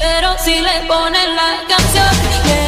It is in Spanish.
Pero si le ponen la canción,